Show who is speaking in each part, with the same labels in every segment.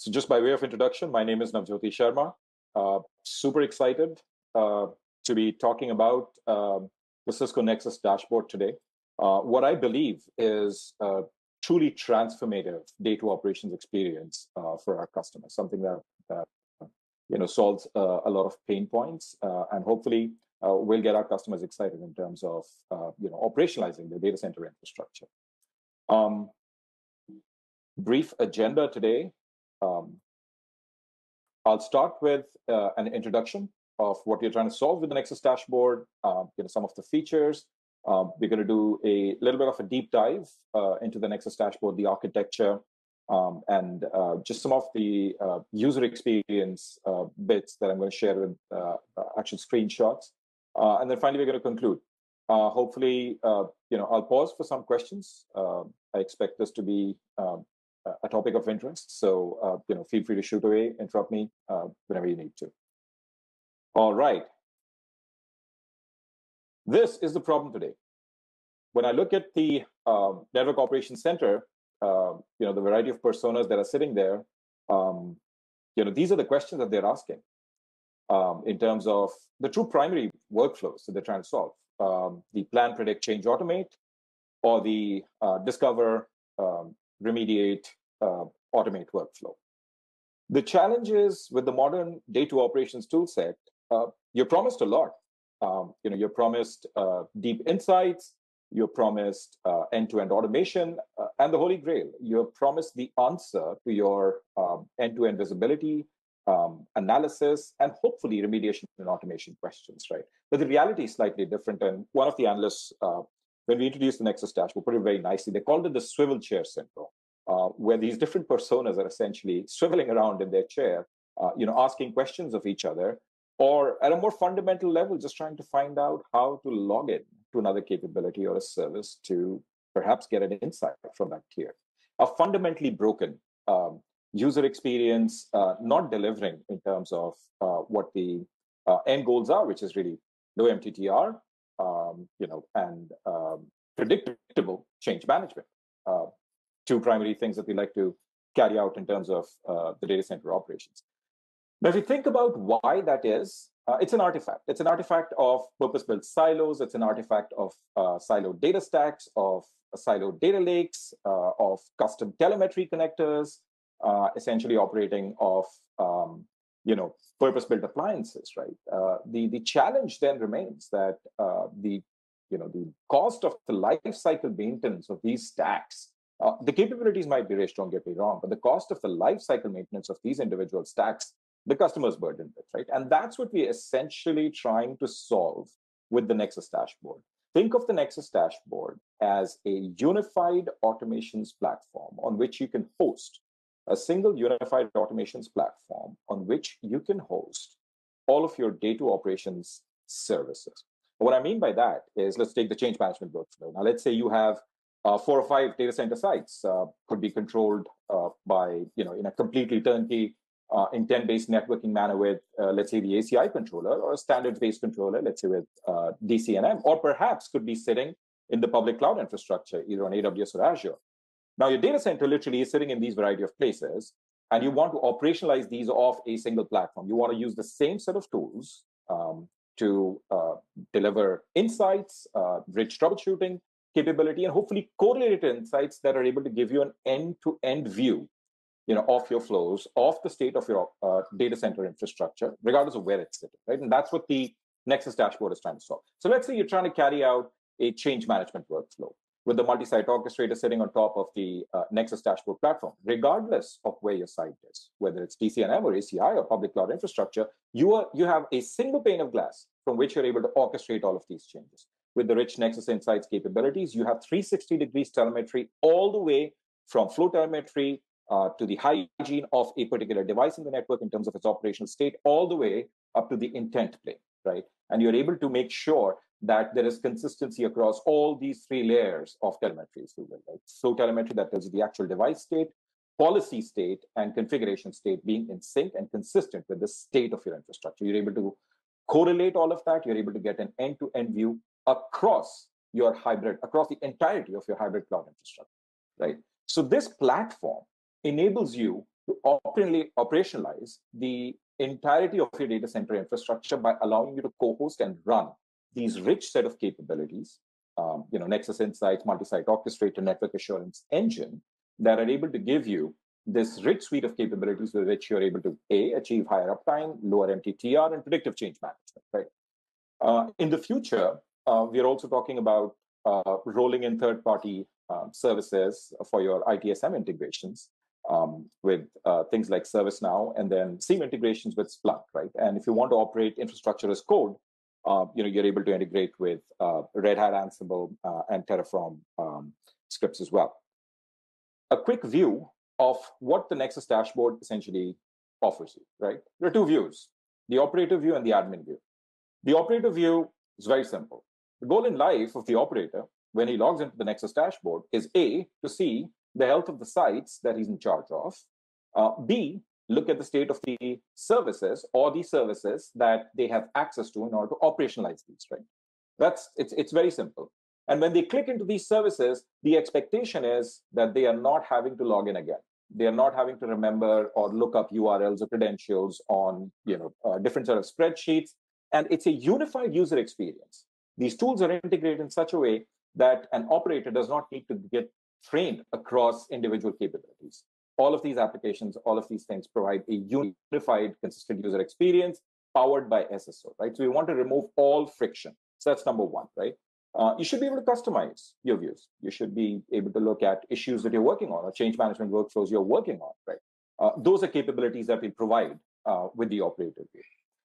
Speaker 1: so just by way of introduction, my name is Navjyoti Sharma. Uh, super excited uh, to be talking about uh, the Cisco Nexus dashboard today. Uh, what I believe is a truly transformative data operations experience uh, for our customers, something that, that you know solves uh, a lot of pain points, and hopefully we'll get our customers excited in terms of you know operationalizing their data center infrastructure. Um, brief agenda today. Um, I'll start with uh, an introduction of what we're trying to solve with the Nexus dashboard, uh, you know, some of the features. Um, we're going to do a little bit of a deep dive uh, into the Nexus dashboard, the architecture, um, and uh, just some of the uh, user experience uh, bits that I'm going to share with actual screenshots. and then finally, we're going to conclude. hopefully, you know, I'll pause for some questions. I expect this to be um, a topic of interest. So, uh, you know, feel free to shoot away, interrupt me uh, whenever you need to. All right. This is the problem today. When I look at the um, Network Operations Center, uh, you know, the variety of personas that are sitting there, um, you know, these are the questions that they're asking um, in terms of the two primary workflows that they're trying to solve. Um, the plan, predict, change, automate, or the uh, discover, um, remediate, uh, automate workflow. The challenge is with the modern data operations toolset, uh, you're promised a lot. Um, you know, you're promised uh, deep insights, you're promised uh, end-to-end automation, uh, and the holy grail. You're promised the answer to your um, end-to-end visibility, um, analysis, and hopefully remediation and automation questions, right? But the reality is slightly different. And one of the analysts, uh, when we introduced the Nexus dashboard, put it very nicely. They called it the swivel chair syndrome uh, where these different personas are essentially swiveling around in their chair, uh, you know, asking questions of each other, or at a more fundamental level, just trying to find out how to log in to another capability or a service to perhaps get an insight from that tier. A fundamentally broken um, user experience, uh, not delivering in terms of uh, what the uh, end goals are, which is really low MTTR, um, you know, and um, predictable change management. Uh, two primary things that we like to carry out in terms of uh, the data center operations. Now, if you think about why that is, uh, it's an artifact. It's an artifact of purpose-built silos. It's an artifact of uh, siloed data stacks, of siloed data lakes, uh, of custom telemetry connectors, uh, essentially operating off, um, you know, purpose-built appliances, right? Uh, the the challenge then remains that the you know the cost of the life cycle maintenance of these stacks uh, the capabilities might be rich, don't get me wrong, but the cost of the life cycle maintenance of these individual stacks, the customer's burdened with, right? And that's what we're essentially trying to solve with the Nexus dashboard. Think of the Nexus dashboard as a unified automations platform on which you can host a single unified automations platform on which you can host all of your data operations services. What I mean by that is let's take the change management workflow. Now, let's say you have uh, four or five data center sites uh, could be controlled uh, by, you know, in a completely turnkey uh, intent-based networking manner with, uh, let's say, the ACI controller or a standards-based controller, let's say with uh, DCNM, or perhaps could be sitting in the public cloud infrastructure, either on AWS or Azure. Now, your data center literally is sitting in these variety of places, and you want to operationalize these off a single platform. You want to use the same set of tools um, to deliver insights, rich troubleshooting, capability and hopefully correlated insights that are able to give you an end-to-end view you know of your flows of the state of your uh, data center infrastructure regardless of where it's sitting right? And that's what the nexus dashboard is trying to solve. So let's say you're trying to carry out a change management workflow with the multi-site orchestrator sitting on top of the uh, nexus dashboard platform. Regardless of where your site is whether it's dcnm or aci or public cloud infrastructure you are you have a single pane of glass from which you're able to orchestrate all of these changes with the rich Nexus Insights capabilities, you have 360 degrees telemetry all the way from flow telemetry uh, to the hygiene of a particular device in the network in terms of its operational state, all the way up to the intent plane, right? And you're able to make sure that there is consistency across all these three layers of telemetry, if you will, right? Flow telemetry that tells you the actual device state, policy state, and configuration state being in sync and consistent with the state of your infrastructure. You're able to correlate all of that. You're able to get an end-to-end view across your hybrid, across the entirety of your hybrid cloud infrastructure, right? So this platform enables you to operationalize the entirety of your data center infrastructure by allowing you to co-host and run these rich set of capabilities, um, you know, Nexus Insights, multi-site orchestrator, network assurance engine that are able to give you this rich suite of capabilities with which you're able to a achieve higher uptime, lower MTTR, and predictive change management. Right. Uh, in the future, uh, we are also talking about uh, rolling in third-party um, services for your ITSM integrations um, with uh, things like ServiceNow, and then SIEM integrations with Splunk, right? And if you want to operate infrastructure as code, uh, you know you're able to integrate with uh, Red Hat Ansible uh, and Terraform um, scripts as well. A quick view of what the Nexus dashboard essentially offers you, right? There are two views: the operator view and the admin view. The operator view is very simple. The goal in life of the operator when he logs into the Nexus dashboard is A, to see the health of the sites that he's in charge of, uh, B, look at the state of the services or the services that they have access to in order to operationalize these, right? That's it's it's very simple. And when they click into these services, the expectation is that they are not having to log in again. They are not having to remember or look up URLs or credentials on you know uh, different sort of spreadsheets. And it's a unified user experience. These tools are integrated in such a way that an operator does not need to get trained across individual capabilities. All of these applications, all of these things provide a unified, consistent user experience powered by SSO, right? So we want to remove all friction. So that's number one, right? Uh, you should be able to customize your views. You should be able to look at issues that you're working on or change management workflows you're working on, right? Uh, those are capabilities that we provide uh, with the operator view.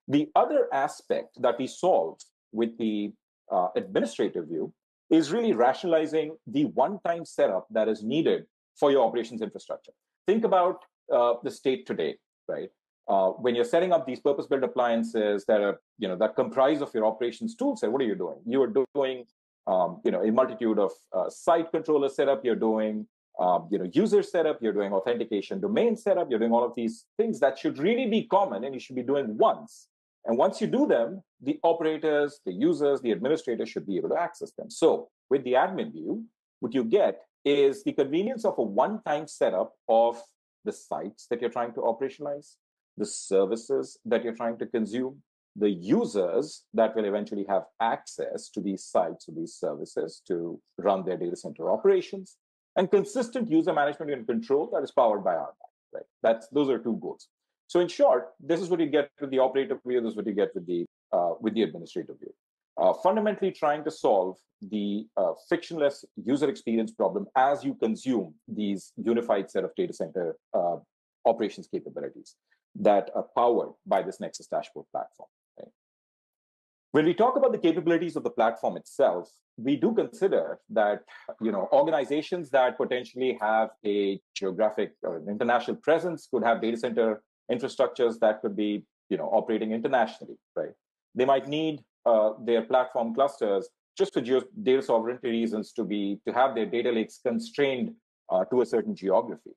Speaker 1: The other aspect that we solve with the uh, administrative view is really rationalizing the one-time setup that is needed for your operations infrastructure. Think about uh, the state today, right? Uh, when you're setting up these purpose-built appliances that are, you know, that comprise of your operations toolset, what are you doing? You are doing, um, you know, a multitude of uh, site controller setup. You're doing, um, you know, user setup. You're doing authentication domain setup. You're doing all of these things that should really be common, and you should be doing once and once you do them, the operators, the users, the administrators should be able to access them. So with the admin view, what you get is the convenience of a one-time setup of the sites that you're trying to operationalize, the services that you're trying to consume, the users that will eventually have access to these sites or these services to run their data center operations, and consistent user management and control that is powered by RBAC. Right? That's those are two goals. So in short, this is what you get with the operator view. This is what you get with the uh, with the administrative view. Uh, fundamentally, trying to solve the uh, frictionless user experience problem as you consume these unified set of data center uh, operations capabilities that are powered by this Nexus dashboard platform. When we talk about the capabilities of the platform itself, we do consider that you know organizations that potentially have a geographic or an international presence could have data center infrastructures that could be you know operating internationally right? They might need uh, their platform clusters just for data sovereignty reasons to be to have their data lakes constrained uh, to a certain geography.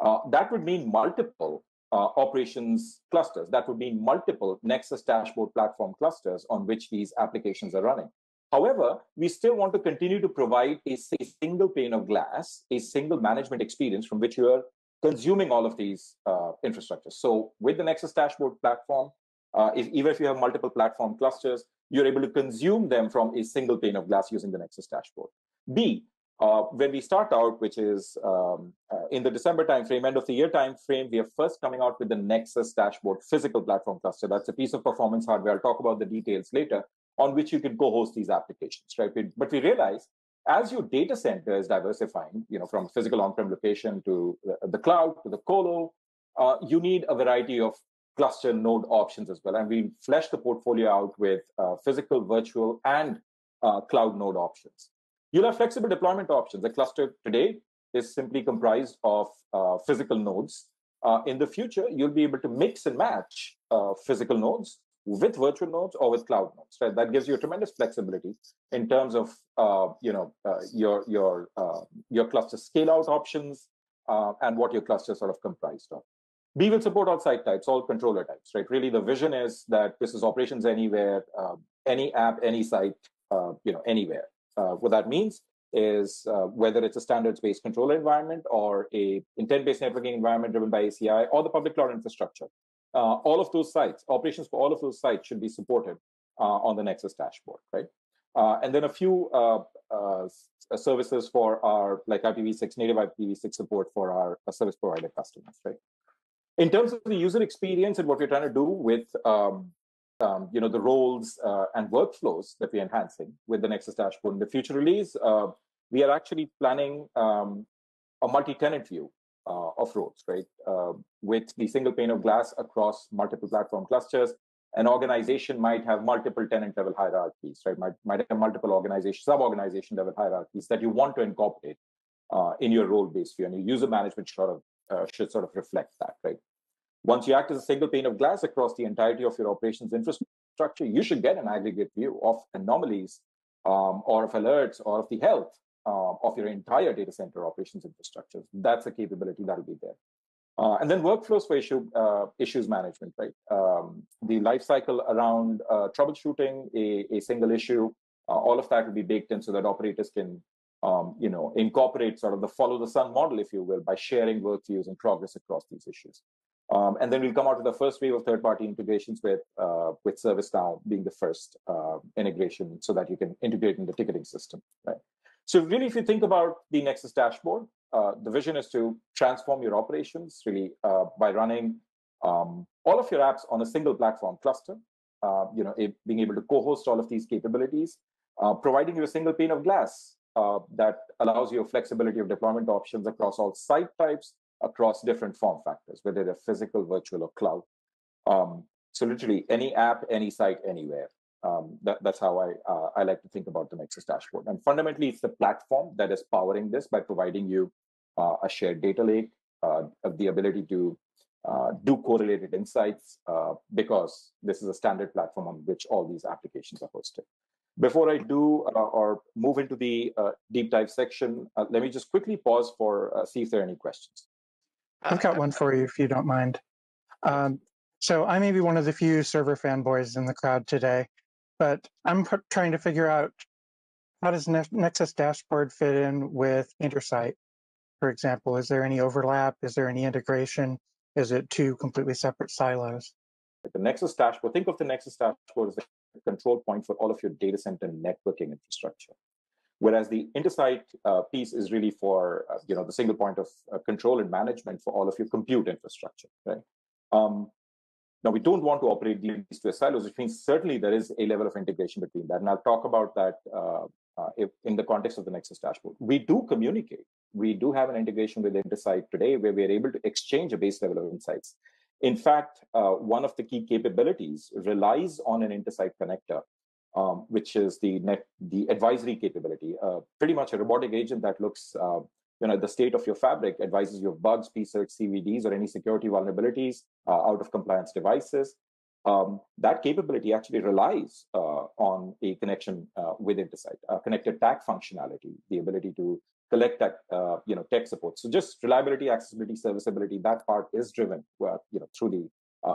Speaker 1: Uh, that would mean multiple uh, operations clusters. That would mean multiple nexus dashboard platform clusters on which these applications are running. However, we still want to continue to provide a, a, single pane of glass, a single management experience from which you are consuming all of these uh, infrastructures. So with the Nexus dashboard platform, uh, if, even if you have multiple platform clusters, you're able to consume them from a single pane of glass using the Nexus dashboard. B, uh, when we start out, which is um, uh, in the December timeframe, end of the year timeframe, we are first coming out with the Nexus dashboard physical platform cluster. That's a piece of performance hardware. I'll talk about the details later on which you can go host these applications, right? But we realize as your data center is diversifying, you know, from physical on-prem location to the cloud to the colo, uh, you need a variety of cluster node options as well. And we flesh the portfolio out with uh, physical, virtual, and uh, cloud node options. You'll have flexible deployment options. The cluster today is simply comprised of uh, physical nodes. Uh, in the future, you'll be able to mix and match uh, physical nodes with virtual nodes or with cloud nodes. Right? That gives you tremendous flexibility in terms of uh, you know uh, your your uh, your cluster scale out options uh, and what your cluster sort of comprised of. B will support all site types, all controller types. Right? Really, the vision is that this is operations anywhere, um, any app, any site, uh, you know, anywhere. Uh, what that means is whether it's a standards-based controller environment or a intent-based networking environment driven by ACI or the public cloud infrastructure. Uh, all of those sites, operations for all of those sites should be supported uh, on the Nexus dashboard, right? Uh, and then a few uh, uh, services for our like IPv6 native IPv6 support for our service provider customers, right? In terms of the user experience and what we're trying to do with um, um, you know the roles uh, and workflows that we're enhancing with the Nexus dashboard in the future release, uh, we are actually planning um, a multi-tenant view uh, of roles, right? Uh, with the single pane of glass across multiple platform clusters, an organization might have multiple tenant level hierarchies, right? Might, might have multiple organization, sub-organization level hierarchies that you want to incorporate uh, in your role-based view, and your user management sort of uh, should sort of reflect that, right? Once you act as a single pane of glass across the entirety of your operations infrastructure, you should get an aggregate view of anomalies um, or of alerts or of the health uh, of your entire data center operations infrastructure. That's a capability that'll be there. Uh, and then workflows for issue uh, issues management, right? Um, the lifecycle around uh, troubleshooting a, a, single issue, uh, all of that will be baked in so that operators can, um, you know, incorporate sort of the follow the sun model, if you will, by sharing workflows and progress across these issues. Um, and then we'll come out with the first wave of third-party integrations with uh, with ServiceNow being the first uh, integration, so that you can integrate in the ticketing system. Right. So really, if you think about the Nexus dashboard, uh, the vision is to transform your operations really uh, by running um, all of your apps on a single platform cluster. Uh, you know, it, being able to co-host all of these capabilities, uh, providing you a single pane of glass that allows you flexibility of deployment options across all site types, across different form factors, whether they're physical, virtual, or cloud. Um, so literally any app, any site, anywhere. Um, that, that's how I, uh, I like to think about the Nexus dashboard. And fundamentally, it's the platform that is powering this by providing you uh, a shared data lake, uh, the ability to uh, do correlated insights, uh, because this is a standard platform on which all these applications are hosted. Before I do uh, or move into the deep dive section, let me just quickly pause for see if there are any questions.
Speaker 2: I've got one for you if you don't mind. Um, so I may be one of the few server fanboys in the crowd today, but I'm trying to figure out how does ne Nexus dashboard fit in with Intersight, for example? Is there any overlap? Is there any integration? Is it two completely separate silos?
Speaker 1: The Nexus dashboard, think of the Nexus dashboard as a control point for all of your data center networking infrastructure. Whereas the Intersight uh, piece is really for uh, you know the single point of uh, control and management for all of your compute infrastructure, right? Um, now we don't want to operate these two silos, which means certainly there is a level of integration between that, and I'll talk about that uh, uh, if, in the context of the Nexus dashboard. We do communicate. We do have an integration with Intersight today, where we are able to exchange a base level of insights. In fact, uh, one of the key capabilities relies on an Intersight connector um, which is the net the advisory capability. Uh, pretty much a robotic agent that looks uh, you know the state of your fabric, advises you of bugs, PSIRT, CVDs, or any security vulnerabilities, uh, out of compliance devices. Um, that capability actually relies uh, on a connection uh, with Intersight, connected TAC functionality, the ability to collect that uh, you know tech support. So just reliability, accessibility, serviceability, that part is driven you know through the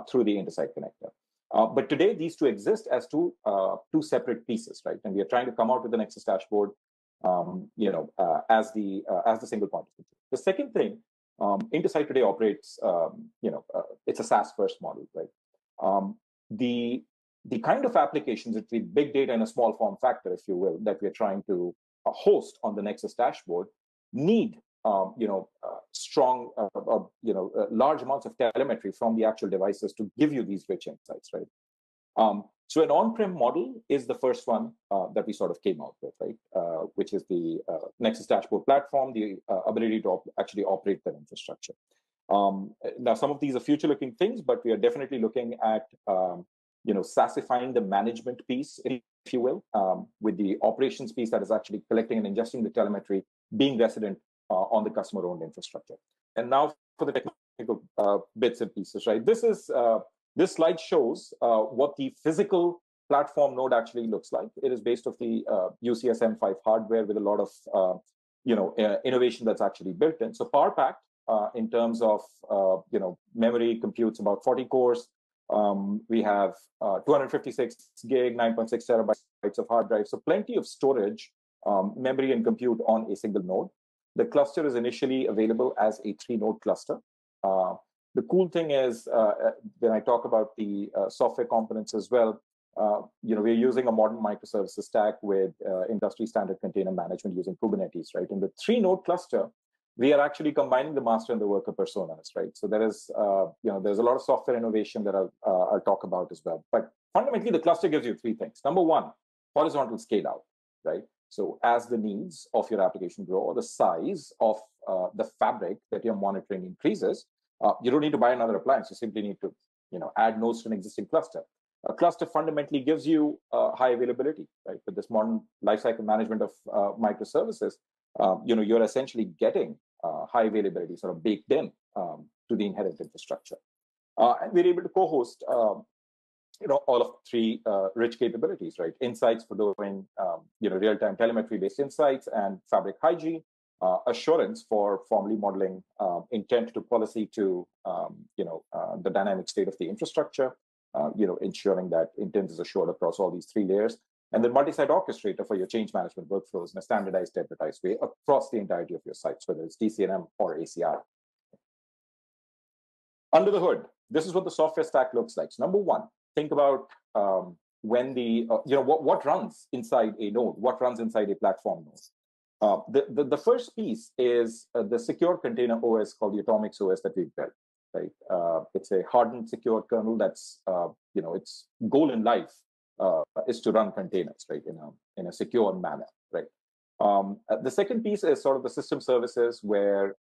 Speaker 1: through the Intersight connector. Uh, but today, these two exist as two uh, two separate pieces, right? And we are trying to come out with the Nexus dashboard, um, you know, uh, as the uh, as the single point of control. The second thing, um, Intersight today operates, um, you know, uh, it's a SaaS first model, right? Um, the the kind of applications, it's the big data in a small form factor, if you will, that we are trying to uh, host on the Nexus dashboard, need um, you know, uh, strong, uh, you know, large amounts of telemetry from the actual devices to give you these rich insights, right? Um, so an on-prem model is the first one uh, that we sort of came out with, right? Uh, which is the Nexus Dashboard platform, the ability to op actually operate that infrastructure. Um, now, some of these are future-looking things, but we are definitely looking at, um, you know, SaaSifying the management piece, if you will, um, with the operations piece that is actually collecting and ingesting the telemetry, being resident uh, on the customer-owned infrastructure. And now for the technical uh, bits and pieces, right? This is uh, this slide shows what the physical platform node actually looks like. It is based off the UCS M5 hardware with a lot of you know innovation that's actually built in. So PowerPact uh, in terms of uh, you know memory computes about 40 cores. Um, we have uh, 256 gig, 9.6 terabytes of hard drive, so plenty of storage um, memory and compute on a single node. The cluster is initially available as a three node cluster. The cool thing is uh, uh, when I talk about the uh, software components as well, uh, you know, we're using a modern microservices stack with uh, industry standard container management using Kubernetes, right? In the three node cluster, we are actually combining the master and the worker personas, right? So there is, uh, you know, there's a lot of software innovation that I'll, I'll talk about as well. But fundamentally, the cluster gives you three things. Number one, horizontal scale out, right? So as the needs of your application grow, or the size of the fabric that you're monitoring increases, uh, you don't need to buy another appliance. You simply need to, you know, add nodes to an existing cluster. A cluster fundamentally gives you uh, high availability, right? With this modern lifecycle management of uh, microservices, um, you know, you're essentially getting uh, high availability sort of baked in um, to the inherent infrastructure. Uh, and we're able to co-host, um, you know, all of three uh, rich capabilities, right? Insights for doing, um, you know, real-time telemetry-based insights and fabric hygiene, uh, assurance for formally modeling uh, intent to policy to um, you know uh, the dynamic state of the infrastructure, uh, you know ensuring that intent is assured across all these three layers, and then multi-site orchestrator for your change management workflows in a standardized, standardized way across the entirety of your sites, whether it's DCNM or ACI. Under the hood, this is what the software stack looks like. So number one, think about um, when the uh, you know what what runs inside a node, what runs inside a platform node. Uh, the, the, the, first piece is uh, the secure container OS called the Atomics OS that we've built, right? Uh, it's a hardened secure kernel that's, uh, you know, its goal in life uh, is to run containers, right, in a, in a secure manner, right? Um, the second piece is sort of the system services where,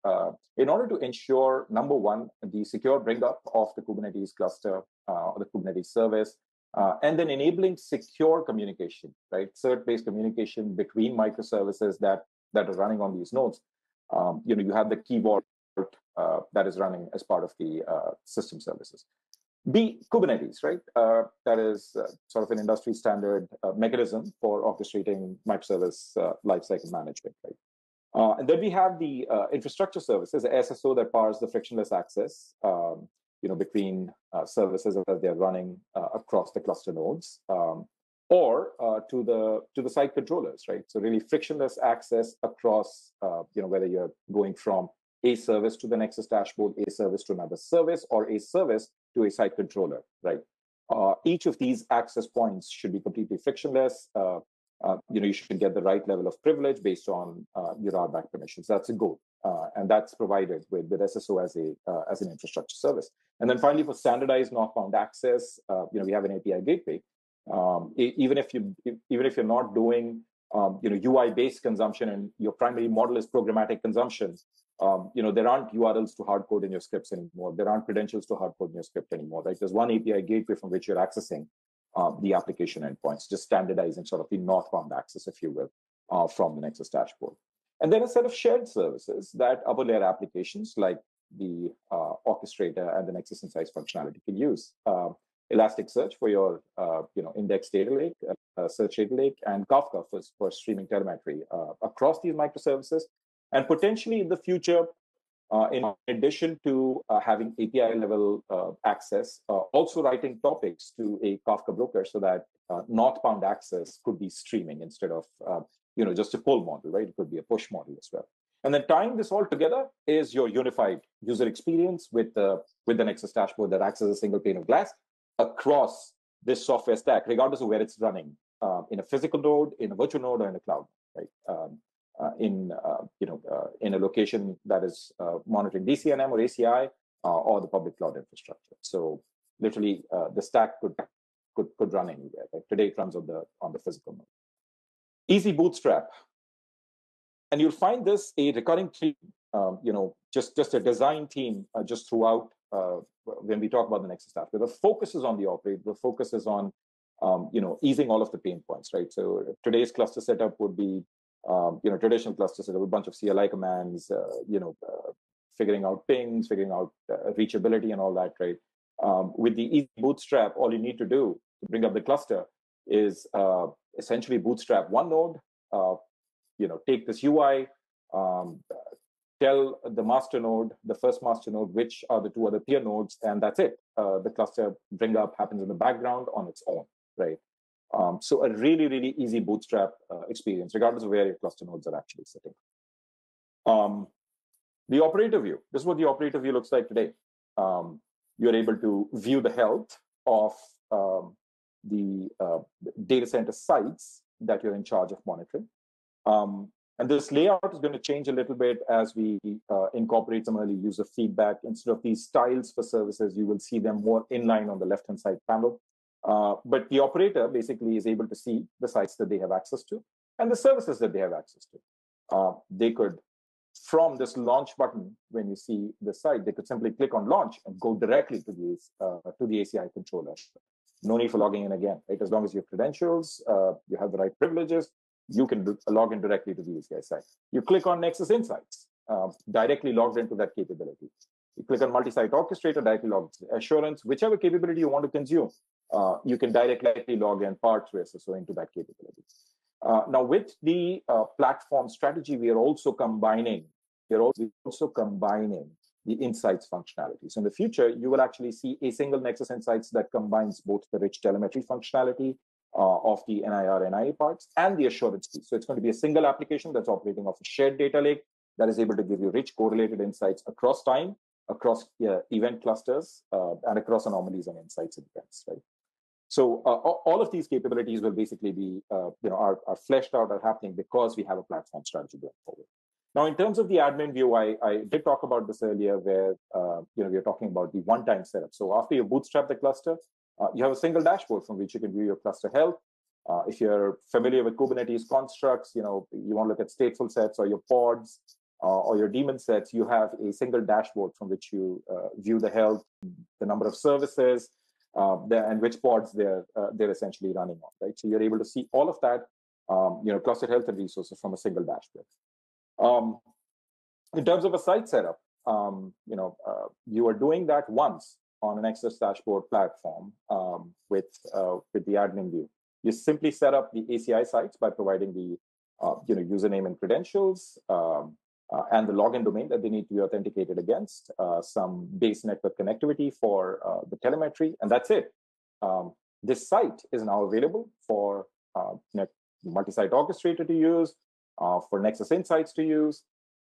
Speaker 1: in order to ensure, number one, the secure bring up of the Kubernetes cluster or the Kubernetes service, uh, and then enabling secure communication, right? CERT-based communication between microservices that that are running on these nodes. Um, you know, you have the Key Vault uh, that is running as part of the uh, system services. B, Kubernetes, right? Uh, that is uh, sort of an industry standard uh, mechanism for orchestrating microservice lifecycle management, right? and then we have the infrastructure services, the SSO that powers the frictionless access. Um, you know, between uh, services that they're running uh, across the cluster nodes, um, or uh, to the to the site controllers, right? So really frictionless access across, uh, you know, whether you're going from a service to the Nexus dashboard, a service to another service, or a service to a site controller, right? Uh, each of these access points should be completely frictionless. Uh, you know, you should get the right level of privilege based on your RBAC permissions. That's a goal, and that's provided with, with SSO as a as an infrastructure service. And then finally, for standardized northbound access, uh, you know, we have an API gateway. Um, even if you even if you're not doing um, you know UI based consumption and your primary model is programmatic consumption, um, you know there aren't URLs to hard code in your scripts anymore. There aren't credentials to hard code in your script anymore. Right? There's one API gateway from which you're accessing uh, the application endpoints, just standardizing sort of the northbound access, if you will, uh, from the Nexus dashboard. And then a set of shared services that upper layer applications like the uh, orchestrator and the Nexus Insights functionality can use. Um, Elasticsearch for your uh, you know index data lake, uh, search data lake, and Kafka for, for streaming telemetry uh, across these microservices. And potentially in the future, uh, in addition to uh, having API level access, also writing topics to a Kafka broker so that northbound access could be streaming instead of you know just a pull model, right? It could be a push model as well. And then tying this all together is your unified user experience with the with the Nexus dashboard that acts as a single pane of glass across this software stack, regardless of where it's running, in a physical node, in a virtual node, or in a cloud, right? Um, uh, in uh, you know uh, in a location that is monitoring DCNM or ACI or the public cloud infrastructure. So literally, the stack could could could run anywhere. Like today, it runs on the on the physical node. Easy bootstrap, and you'll find this a recurring theme. Um, you know, just just a design team uh, just throughout uh, when we talk about the Nexus stack. The focus is on the operator. The focus is on um, you know easing all of the pain points. Right. So today's cluster setup would be um, you know, traditional cluster setup, a bunch of CLI commands, uh, you know, uh, figuring out pings, figuring out uh, reachability and all that, right? Um, with the easy bootstrap, all you need to do to bring up the cluster is uh, essentially bootstrap one node, uh, you know, take this UI, um, tell the master node, the first master node, which are the two other peer nodes, and that's it. Uh, the cluster bring up happens in the background on its own, right? Um, so a really, really easy bootstrap uh, experience, regardless of where your cluster nodes are actually sitting. Um, the operator view. This is what the operator view looks like today. Um, you're able to view the health of um, the uh, data center sites that you're in charge of monitoring. Um, and this layout is going to change a little bit as we uh, incorporate some early user feedback. Instead of these styles for services, you will see them more inline on the left-hand side panel. Uh, but the operator basically is able to see the sites that they have access to and the services that they have access to. Uh, they could, from this launch button, when you see the site, they could simply click on launch and go directly to the uh, to the ACI controller. No need for logging in again, right? As long as you have credentials, uh, you have the right privileges, you can log in directly to the ACI site. You click on Nexus Insights, uh, directly logged into that capability. You click on multi-site orchestrator, directly log assurance, whichever capability you want to consume, uh, you can directly log in parts versus so into that capability. Uh, now, with the uh, platform strategy, we are also combining. We're also combining the insights functionality. So in the future, you will actually see a single Nexus Insights that combines both the rich telemetry functionality uh, of the NIR, NIA parts and the assurance piece. So it's going to be a single application that's operating off a shared data lake that is able to give you rich correlated insights across time, across uh, event clusters, uh, and across anomalies and insights and events, right? So uh, all of these capabilities will basically be, uh, you know, are, are fleshed out, are happening because we have a platform strategy going forward. Now, in terms of the admin view, I, I did talk about this earlier, where uh, you know we are talking about the one-time setup. So after you bootstrap the cluster, uh, you have a single dashboard from which you can view your cluster health. Uh, if you're familiar with Kubernetes constructs, you know you want to look at stateful sets or your pods uh, or your daemon sets. You have a single dashboard from which you uh, view the health, the number of services, uh, and which pods they're uh, they're essentially running on. Right, so you're able to see all of that, um, you know, cluster health and resources from a single dashboard. Um, in terms of a site setup, um, you know, you are doing that once on an Nexus dashboard platform um, with, uh, with the admin view. You simply set up the ACI sites by providing the uh, you know, username and credentials um, uh, and the login domain that they need to be authenticated against, uh, some base network connectivity for uh, the telemetry, and that's it. Um, this site is now available for uh, multi-site orchestrator to use, for Nexus Insights to use,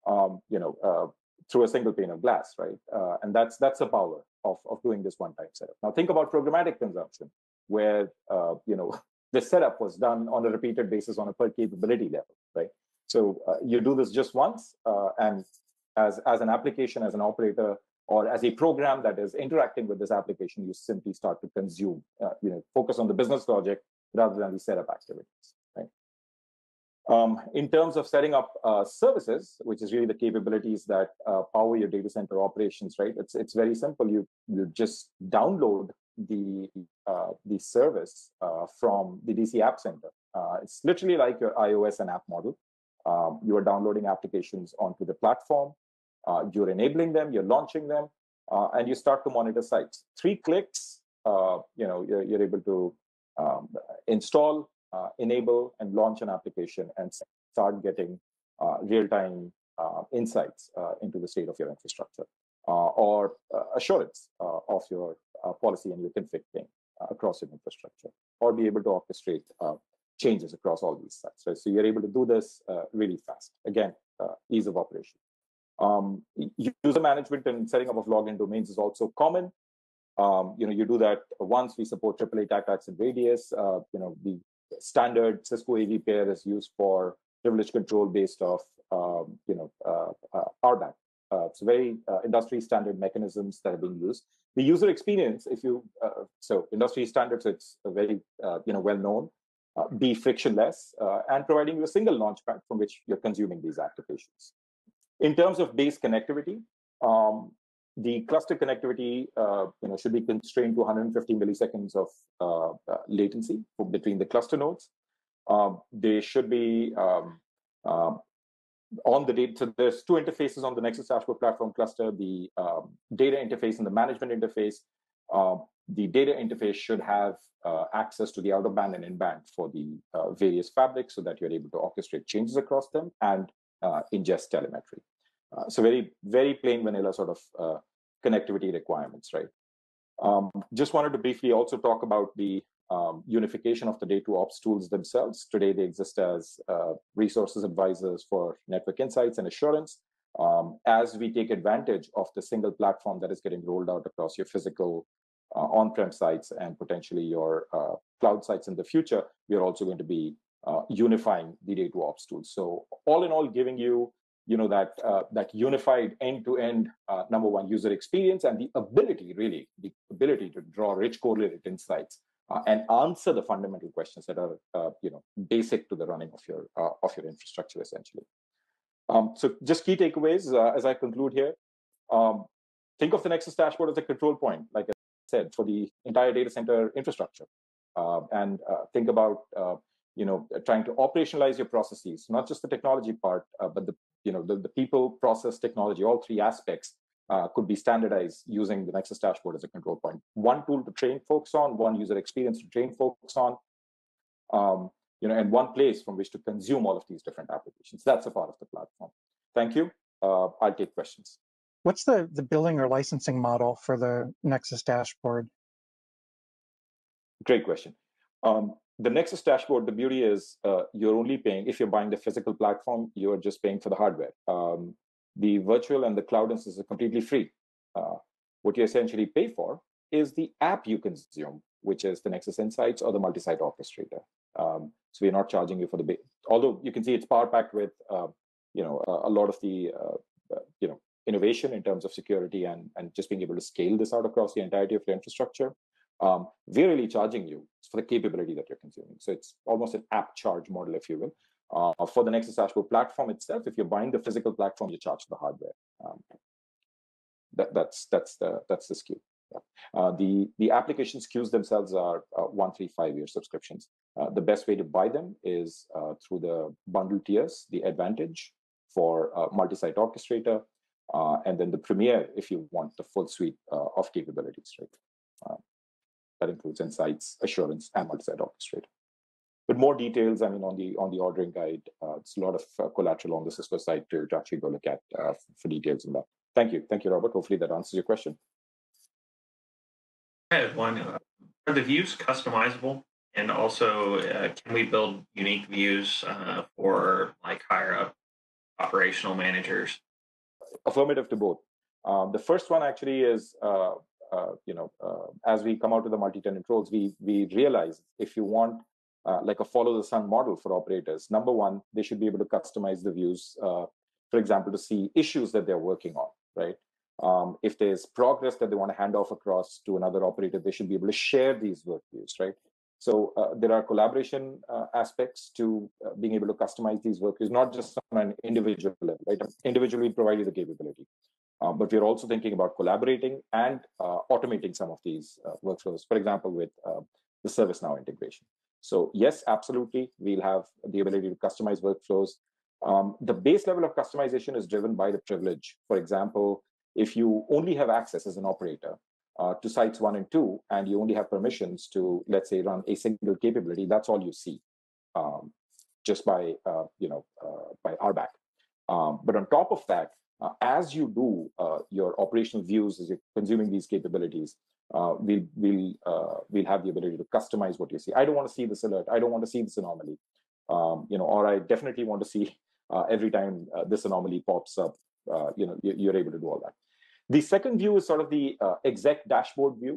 Speaker 1: um, you know, through a single pane of glass, right? and that's that's the power of, of doing this one-time setup. Now think about programmatic consumption, where uh, you know the setup was done on a repeated basis on a per capability level, right? So uh, you do this just once, uh, and as as an application, as an operator, or as a program that is interacting with this application, you simply start to consume, uh, you know, focus on the business logic rather than the setup activities. Um, in terms of setting up uh, services, which is really the capabilities that uh, power your data center operations, right? It's it's very simple. You you just download the uh, the service uh, from the DC App Center. Uh, it's literally like your iOS and app model. Um, you are downloading applications onto the platform. Uh, you're enabling them. You're launching them, and you start to monitor sites. Three clicks, you know, you're, you're able to um, install uh, enable and launch an application and start getting uh, real-time uh, insights uh, into the state of your infrastructure uh, or assurance of your policy and your config thing across your infrastructure, or be able to orchestrate changes across all these sites. Right? So you're able to do this really fast. Again, ease of operation. Um, user management and setting up of login domains is also common. Um, you know, you do that once. We support AAA TACACS and Radius. Uh, you know, the standard Cisco AV pair is used for privilege control based off, um, you know, uh, uh, RBAC. Uh, it's very uh, industry standard mechanisms that are being used. The user experience, if you uh, so industry standards, it's very uh, you know well known. be frictionless and providing you a single launchpad from which you're consuming these applications. In terms of base connectivity, um, the cluster connectivity uh, you know, should be constrained to 150 milliseconds of uh, uh, latency between the cluster nodes. Um, they should be um, um, on the data. So there's two interfaces on the Nexus Dashboard Platform cluster, the um, data interface and the management interface. Um, the data interface should have uh, access to the out-of-band and in-band for the uh, various fabrics so that you're able to orchestrate changes across them and uh, ingest telemetry. Uh, so very, very plain vanilla sort of uh, connectivity requirements, right? Um, just wanted to briefly also talk about the um, unification of the day two ops tools themselves. Today, they exist as uh, resources advisors for network insights and assurance. Um, as we take advantage of the single platform that is getting rolled out across your physical uh, on-prem sites and potentially your uh, cloud sites in the future, we are also going to be uh, unifying the day two ops tools. So all in all, giving you you know that uh, that unified end-to-end uh, number one user experience and the ability really the ability to draw rich correlated insights uh, and answer the fundamental questions that are uh, you know basic to the running of your uh, of your infrastructure essentially. Um, so just key takeaways as i conclude here. Um, think of the nexus dashboard as a control point like i said for the entire data center infrastructure. And think about you know trying to operationalize your processes not just the technology part uh, but the you know the, the people process technology all three aspects uh, could be standardized using the nexus dashboard as a control point. One tool to train folks on one user experience to train folks on um, you know and one place from which to consume all of these different applications. That's a part of the platform. Thank you. Uh, i'll take questions.
Speaker 2: What's the the billing or licensing model for the nexus dashboard?
Speaker 1: Great question. Um, the Nexus dashboard, the beauty is uh, you're only paying, if you're buying the physical platform, you're just paying for the hardware. Um, the virtual and the cloud instance are completely free. Uh, what you essentially pay for is the app you consume, which is the Nexus Insights or the multi-site orchestrator. Um, so we're not charging you for the, although you can see it's power packed with, uh, you know, a, a, lot of the, uh, uh, you know, innovation in terms of security and, and just being able to scale this out across the entirety of your infrastructure um, we're really charging you for the capability that you're consuming. So it's almost an app charge model, if you will. Uh, for the Nexus Dashboard platform itself, if you're buying the physical platform, you charge the hardware. Um, that, that's that's the that's the. Yeah. Uh, the the application SKUs themselves are uh, one, three, five year subscriptions. Uh, the best way to buy them is uh, through the bundle tiers, the Advantage for uh, multi-site orchestrator, and then the Premier if you want the full suite of capabilities. Right. That includes insights, assurance, and multi-site orchestrator. But more details, I mean, on the on the ordering guide, uh, it's a lot of uh, collateral on the Cisco site to, to actually go look at uh, for details on that. Thank you. Thank you, Robert. Hopefully that answers your question.
Speaker 3: I had one. Uh, are the views customizable? And also, uh, can we build unique views uh, for like higher up operational managers?
Speaker 1: Affirmative to both. Um, the first one actually is you know, uh, as we come out of the multi-tenant roles, we we realize if you want uh, like a follow the sun model for operators, number one, they should be able to customize the views, uh, for example, to see issues that they're working on, right? Um, if there's progress that they want to hand off across to another operator, they should be able to share these work views, right? So uh, there are collaboration uh, aspects to uh, being able to customize these work views, not just on an individual level, right? Individually provide you the capability. Uh, but we're also thinking about collaborating and uh, automating some of these uh, workflows, for example, with the ServiceNow integration. So yes, absolutely, we'll have the ability to customize workflows. Um, the base level of customization is driven by the privilege. For example, if you only have access as an operator uh, to sites one and two, and you only have permissions to, let's say, run a single capability, that's all you see, um, just by, uh, you know, by RBAC. Um, but on top of that, uh, as you do uh, your operational views as you're consuming these capabilities, uh, we'll we'll uh, we'll have the ability to customize what you see. I don't want to see this alert. I don't want to see this anomaly. Um, you know, or I definitely want to see uh, every time uh, this anomaly pops up. you know, you're able to do all that. The second view is sort of the exec dashboard view.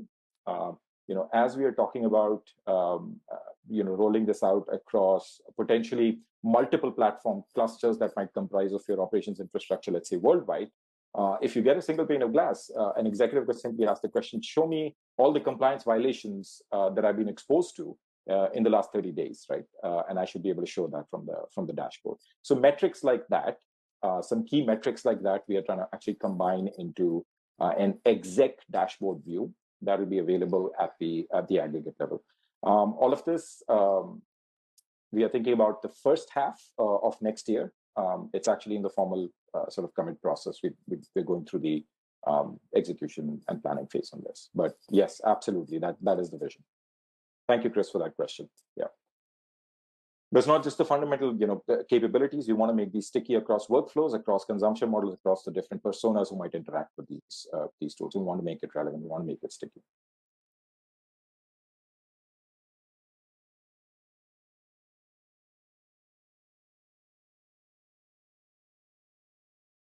Speaker 1: you know, as we are talking about, um, you know, rolling this out across potentially multiple platform clusters that might comprise of your operations infrastructure, let's say worldwide. Uh, if you get a single pane of glass, uh, an executive could simply ask the question, show me all the compliance violations uh, that I've been exposed to uh, in the last 30 days, right? Uh, and I should be able to show that from the from the dashboard. So metrics like that, uh, some key metrics like that, we are trying to actually combine into an exec dashboard view that will be available at the at the aggregate level. Um, all of this um, we are thinking about the first half uh, of next year. Um, it's actually in the formal uh, sort of commit process. We, we, are going through the um, execution and planning phase on this. But yes, absolutely, that that is the vision. Thank you, Chris, for that question. Yeah. There's not just the fundamental, you know, capabilities. We want to make these sticky across workflows, across consumption models, across the different personas who might interact with these uh, these tools. We want to make it relevant. We want to make it sticky.